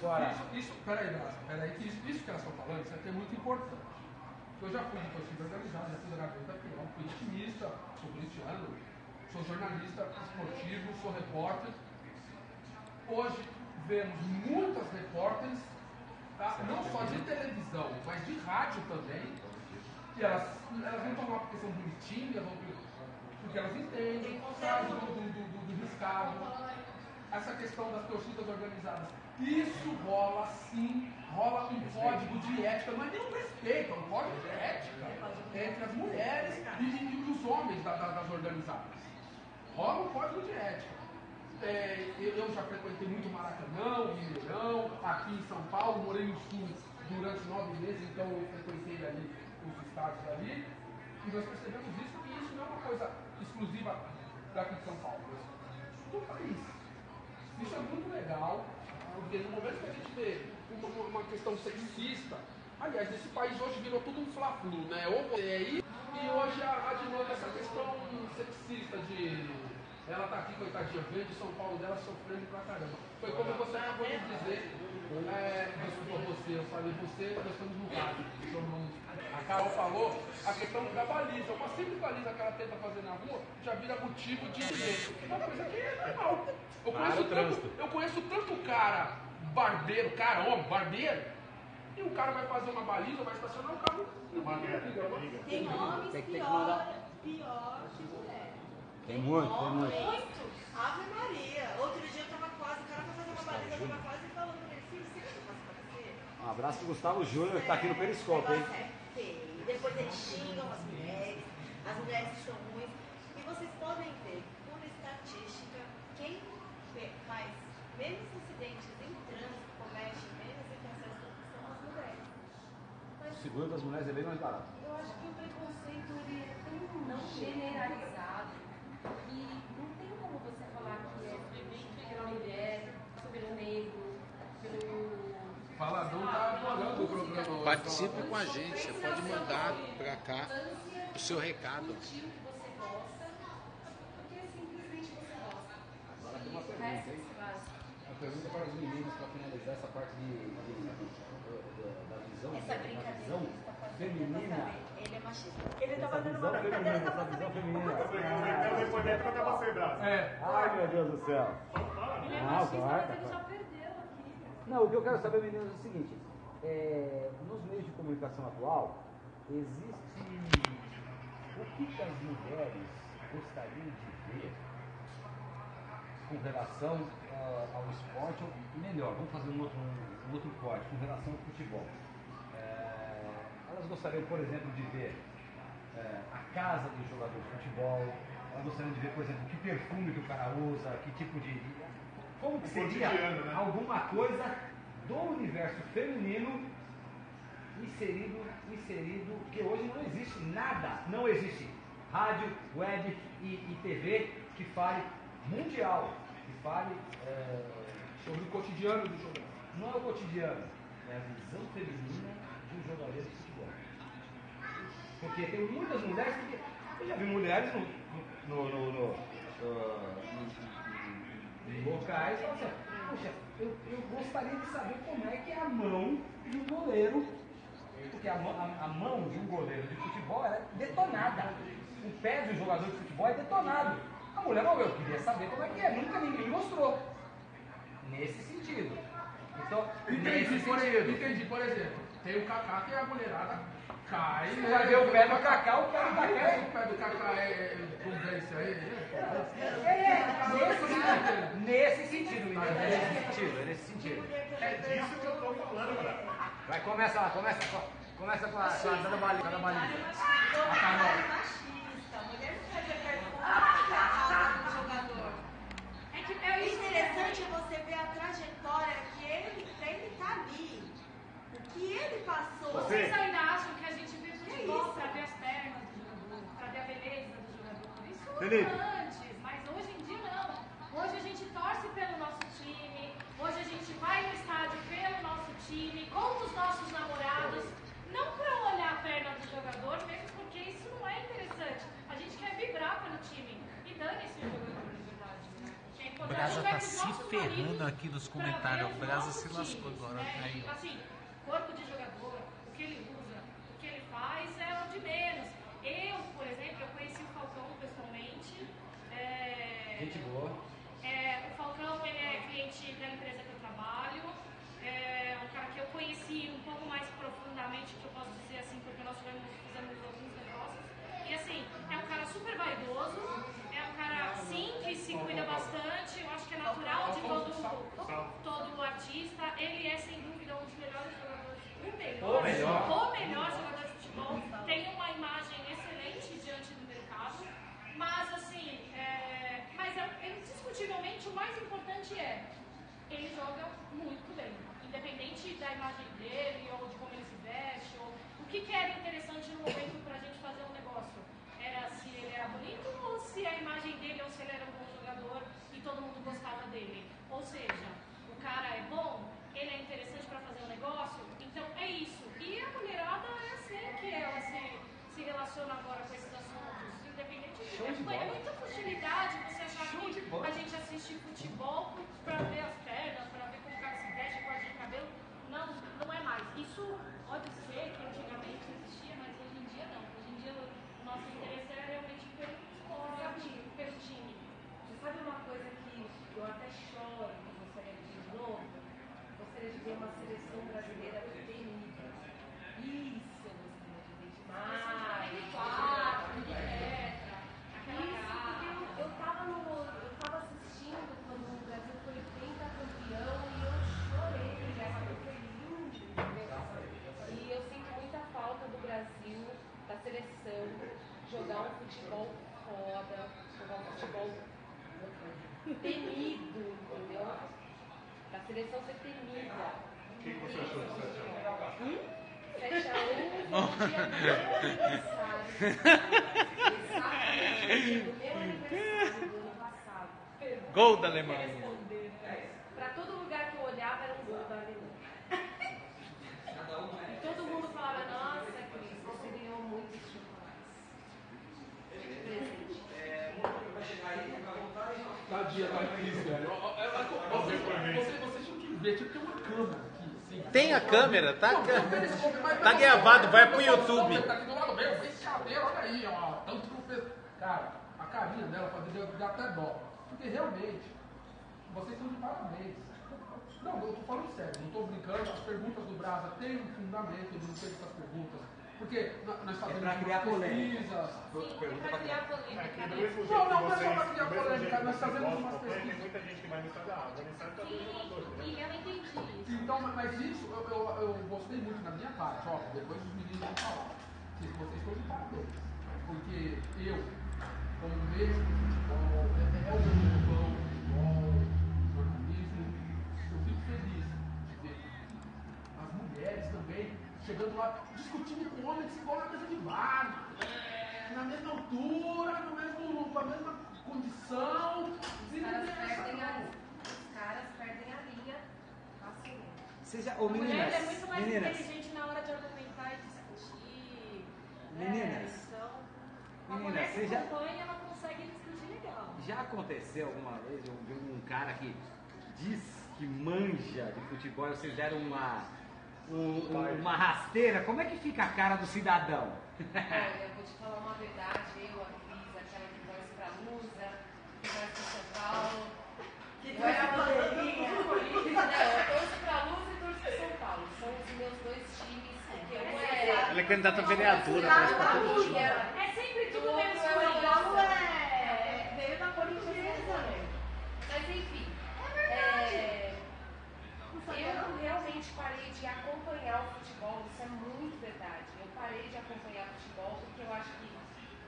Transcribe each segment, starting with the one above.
Agora. Isso, isso, peraí, Graça, peraí, que isso, isso que elas estão falando, isso aqui é muito importante. Eu já fui de torcida organizada, já fui da Gaveta Peão, fui otimista, sou cristiano, sou jornalista esportivo, sou repórter. Hoje vemos muitas repórteres, tá? não só de televisão, mas de rádio também, que elas, elas não estão lá porque são bonitinhas, porque elas entendem, sabem do, do, do, do riscado. Essa questão das torcidas organizadas. Isso rola sim, rola um código de ética, não é nem um respeito, é um código de ética entre as mulheres e, e os homens da, da, das organizadas. Rola um código de ética. É, eu, já frequentei muito Maracanã, Mineirão, aqui em São Paulo, morei no Sul durante nove meses, então eu frequentei ali os estádios ali, e nós percebemos isso, que isso não é uma coisa exclusiva daqui de São Paulo, mas do país. Isso é muito legal, porque no momento que a gente vê uma, uma questão sexista, aliás, esse país hoje virou tudo um fla-flu, né? Ou é aí, e hoje há de novo essa questão sexista de ela tá aqui, coitadinha, veio de São Paulo dela sofrendo pra caramba. Foi como você acabou de dizer, é, desculpa você, eu falei você, nós estamos no rádio. A Carol falou a questão da baliza. Uma simples baliza que ela tenta fazer na rua já vira motivo de dizer. Uma coisa que é normal. Eu conheço, tanto, eu conheço tanto cara, barbeiro, cara, homem, barbeiro, e o cara vai fazer uma baliza, vai estacionar o carro. Tem homens pior, pior que mulher. Tem muito, tem muito. Muito. Ave Maria. Outro dia eu tava quase, o cara foi fazer uma baliza, eu tava quase e falou pra ele, filho, você quer que eu faça você? Um abraço pro Gustavo Júnior, que tá aqui no Periscope, hein? É feio. Depois eles xingam as mulheres, as mulheres são ruins. E vocês podem ver, por estatística, quem faz menos incidentes em trânsito, comete menos infrações são as mulheres. O seguro das mulheres é bem mais barato. Eu acho que o preconceito ele é tão generalizado que não tem como você falar que é pela mulher, pelo negro, pelo. Faladão tá adorando o programa. hoje. Participe com a gente, você pode mandar pra cá o seu recado. O estilo que você gosta, porque simplesmente você gosta. Agora tem uma pergunta, hein? Uma pergunta para os meninos para finalizar essa parte de, de- de- da visão, Essa da brincadeira visão feminina. ele é machista. Ele tá Essa fazendo visão uma brincadeira, feminina, tá essa fazendo visão feminina. Tem um depoimento que eu acabo sem braço. É, Ai meu Deus do céu. Ele é Não, machista, mas ele já perdeu aqui. Não, o que eu quero saber, meninos, é o seguinte: é, nos meios de comunicação atual, existe o que, as mulheres gostariam de ver com relação ah, ao esporte, ou melhor, vamos fazer um outro, um, outro corte, com relação ao futebol. É, elas gostariam, por exemplo, de ver é, a casa do jogador de futebol, elas gostariam de ver, por exemplo, que perfume que o cara usa, que tipo de. Como que seria né? alguma coisa do universo feminino inserido, inserido, que hoje não existe nada, não existe rádio, web e, e TV que fale mundial, que fale é, sobre o cotidiano do jogador. não é o cotidiano, é a visão feminina de um jogador de futebol. Porque tem muitas mulheres que. Eu já vi mulheres no, no, no, no, ah, em- em- em locais assim, poxa, eu, eu gostaria de saber como é que é a mão de um goleiro. Porque a, mão- a, a mão de um goleiro de futebol é detonada. O pé um jogador de futebol é detonado. A mulher não, eu queria saber como é que é, nunca ninguém mostrou. Nesse sentido. Então, Entendi, nesse por sentido. exemplo, entendi, por exemplo, tem o Kaká que a mulherada cai. Você vai ver o pé do Kaká, o pé do Kaká é- O pé do Kaká é é conversa aí, né? É, nesse sentido, nesse sentido, menino, é nesse sentido, é nesse sentido. É disso que eu tô falando, cara. Vai, começa lá, começa, com- começa com a a cada baliza, cada baliza. Mulher é machista, mulher não na casa do jogador. É que é interessante é você ver a trajetória que ele tem e tá ali. O que ele passou. Você- Vocês ainda acham que a gente vê futebol para ver as pernas do jogador, para ver a beleza do jogador? Isso Felipe. antes, mas hoje em dia não. Hoje a gente torce pelo nosso time, hoje a gente vai no estádio pelo nosso time, com os nossos namorados, não para olhar a perna do jogador, mesmo porque isso não é interessante. A gente quer vibrar pelo time. E dane-se o jogador. Né? Quem Brasa tá se ferrando aqui nos comentários. O Brasa se lascou agora. Aí, ó. Assim, corpo de jogador, o que ele usa, o que ele faz é o de menos. Eu, por exemplo, eu conheci o Falcão pessoalmente. é, Gente boa. é, o Falcão ele é cliente da empresa que eu trabalho. É um cara que eu conheci um pouco mais profundamente, que eu posso dizer assim, porque nós tivemos, fizemos alguns negócios. E assim, é um cara super vaidoso, é um cara sim que se cuida bastante. Eu acho que é natural de todo, todo artista. Ele é sem dúvida um dos melhores jogadores, o melhor, O melhor. jogador de futebol. Tem uma imagem excelente diante do mercado. Mas assim, é, mas é, indiscutivelmente o mais importante é ele joga muito bem, independente da imagem dele ou de como ele se veste, ou o que, que era interessante no momento para a gente fazer um negócio. Era se ele era bonito ou se a imagem dele ou se ele era um bom jogador e todo mundo gostava dele. Ou seja, o cara é bom, ele é interessante para fazer um negócio, então é isso. E a mulherada é assim que ela se, se relaciona agora com esses assuntos, independente de Show de é bola. muita futilidade você achar Show de que bola. a assiste futebol pra ver as pernas, pra ver como o cara se veste, corte de cabelo. Não, não é mais. Isso pode ser que antigamente existia, mas hoje em dia não. Hoje em dia o nosso interesse é realmente pelo esporte, pelo time. Você sabe uma coisa que eu até choro que eu gostaria de ver de novo? Gostaria de ver uma seleção brasileira feminina. Isso eu gostaria de ver demais. Isso, porque eu, eu, tava no, eu tava assistindo quando o Brasil foi pentacampeão e eu chorei. Essa foi lindo. E eu sinto muita falta do Brasil, da seleção, jogar um futebol foda, jogar um futebol temido, entendeu? Da seleção ser temida. O que você achou do 7 Hum? 7x1 foi o dia do meu aniversário. Do meu aniversário do ano passado. Gol da Alemanha. Pra todo lugar que eu olhava era um gol da Alemanha. E todo mundo falava, nossa, Cris, você ganhou muitos chocolates. Presente. Tadinha da Cris, velho. Ó, ó, ela- Você, você, você tinha que ver, tinha que ter uma câmera aqui, assim. Tem a câmera, tá? Não, tem mas- Tá gravado, vai pro YouTube. Tá aqui do lado meu, esse cabelo, olha aí, ó. Tanto que não fez. Cara, a carinha dela fazia dá até dó. Porque realmente, vocês estão de parabéns. Não, eu tô falando sério, não tô brincando. As perguntas do Brasa têm um fundamento, ele não fez essas perguntas. Porque nós fazemos pra criar umas polêmica. pesquisas. Pergunta criar É polêmica. do mesmo jeito Não, não, não é só vocês, pra criar polêmica, nós fazemos vocês umas gostam, tem pesquisas. muita gente que vai vou mensagem tá dois jogadores, Sim, eu entendi isso. Então, mas isso eu, eu, eu gostei muito da minha parte, ó, depois os meninos vão falar. Que vocês estão de parabéns. Porque eu, como mesmo futebol, é, é o meu irmão, futebol, jornalismo, eu fico feliz de ver as mulheres também chegando lá, discutindo com homens igual na mesa de bar, é, na mesma altura, no mesmo, com a mesma condição. Os caras perdem a, os caras perdem a linha facilmente. Já, ô, A mulher meninas, é muito mais meninas, inteligente na hora de argumentar e discutir. Meninas. É, então, a Meninas, mulher que já- acompanha, ela consegue discutir legal. já aconteceu alguma vez de um- de um cara que diz que manja de futebol e vocês deram uma, um- um- uma rasteira? Como é que fica a cara do cidadão? Olha, eu vou te falar uma verdade, eu, a Cris, aquela que torce pra Lusa, que torce pra São Paulo. Que torce pra Não, eu torço pra Lusa e torço pra São Paulo. São os meus dois times, porque um é... Ela é candidata a vereadora, parece pra todo time. É sempre tudo Tudo menos é Corinthians. Paulo é... veio da portuguesa, né? Mas enfim, é... eu realmente parei de acompanhar o futebol, isso é muito verdade. Eu parei de acompanhar o futebol porque eu acho que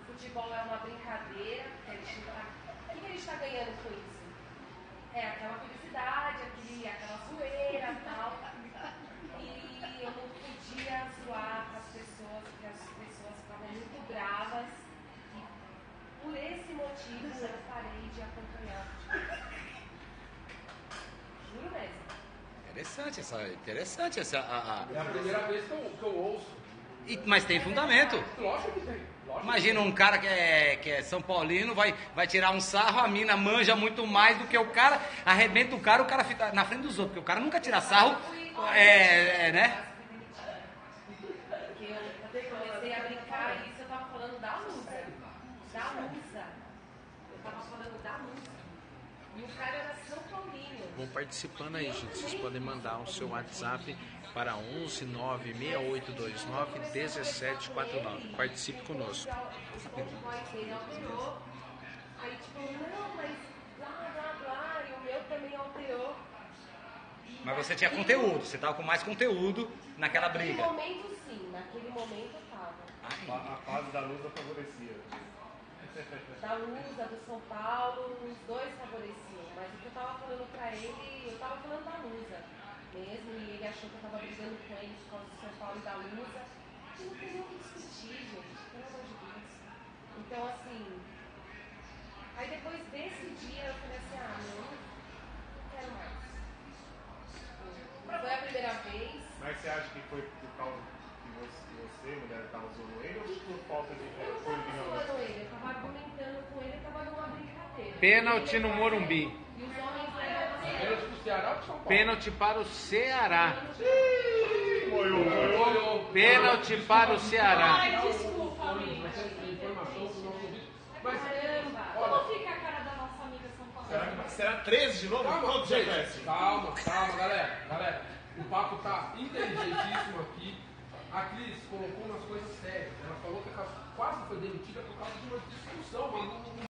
o futebol é uma brincadeira, que a gente tá... o que a gente está ganhando com isso? É aquela felicidade, aquele, aquela zoeira e tal. E eu não podia zoar com as pessoas, porque as pessoas ficavam muito bravas. E por esse motivo eu parei de acompanhar o futebol. Juro mesmo. Interessante essa. Interessante essa. a- a- É a primeira vez que eu, que eu ouço. E- mas tem fundamento. Lógico que tem. Imagina um cara que é, que é São Paulino, vai, vai tirar um sarro, a mina manja muito mais do que o cara, arrebenta o cara, o cara fica na frente dos outros, porque o cara nunca tira sarro, é, é, né? Porque eu comecei a brincar e isso eu tava falando da Lusa. Da Lusa. Eu tava falando da Lusa. E o cara era São Paulino. Vão participando aí, gente. Vocês podem mandar o seu WhatsApp para 11 96829 1749. Participe conosco. Aí tipo, não, mas blá blá blá. E o meu também alterou. Mas você tinha conteúdo, você tava com mais conteúdo naquela Naquele briga. momento sim, naquele momento eu tava. A, a fase da Lusa favorecia. da Lusa, do São Paulo, os dois favoreciam. Mas o que eu tava falando pra ele, eu tava falando da Lusa mesmo, e ele achou que eu tava brigando com ele por causa do São Paulo e da Lusa. E não tem nem o que discutir, gente, pelo amor de Deus. Então, assim. Aí depois desse dia eu falei assim, ah, não, não quero mais. Não foi a primeira vez. Mas você acha que foi por causa você, que você mulher, estava zoando ele ou por falta de. Foi ele, eu tava argumentando com ele, eu tava numa brincadeira. Pênalti no Morumbi. E os homens levam Pênalti pro Ceará ou pro São Paulo? Pênalti para o Ceará. Moiou, moiou. Olhou. Pênalti para o Ceará. Ai, desculpa, amiga. Mas. Mas, Caramba, como fica a cara da nossa amiga São Paulo? Será, será 13 de novo? calma, cresce? calma, calma, galera. Galera, o papo tá inteligentíssimo aqui. A Cris colocou umas coisas sérias. Ela falou que quase foi demitida por causa de uma discussão,